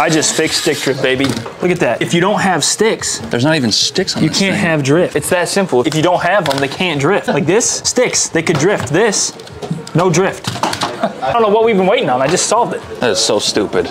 I just fixed stick drift, baby. Look at that. If you don't have sticks, There's not even sticks on you can't thing. have drift. It's that simple. If you don't have them, they can't drift. Like this, sticks, they could drift. This, no drift. I don't know what we've been waiting on. I just solved it. That is so stupid.